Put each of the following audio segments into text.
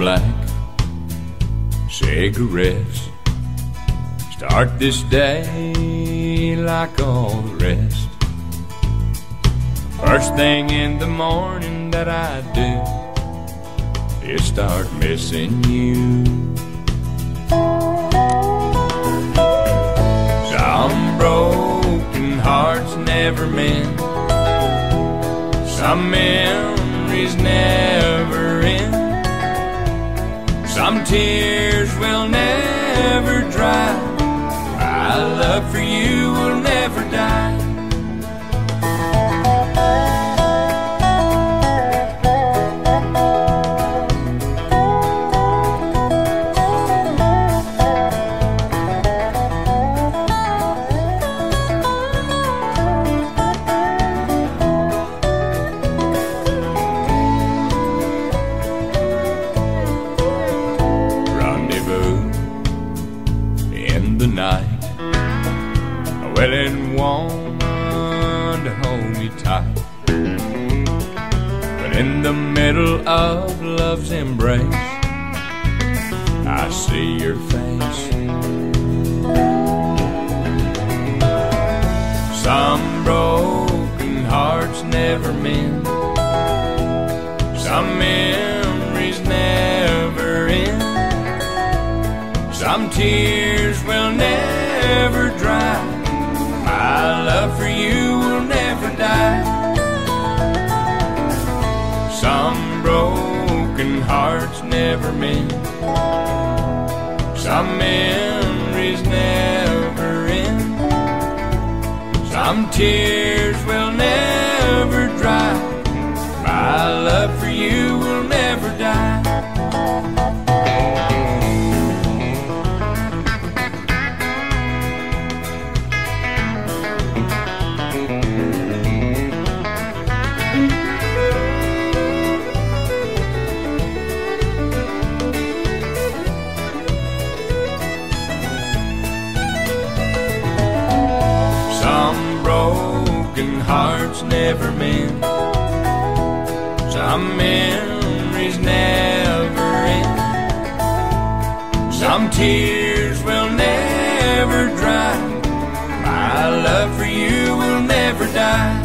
black cigarettes. Start this day like all the rest. First thing in the morning that I do is start missing you. Some broken hearts never mend. Some memories never. Some tears will never dry. My love for you will never A willing woman to hold me tight. But in the middle of love's embrace, I see your face. Some broken hearts never mend. Some memories never end. Some tears will never broken hearts never mend. Some memories never end. Some tears broken hearts never mend. Some memories never end. Some tears will never dry. My love for you will never die.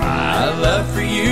My love for you.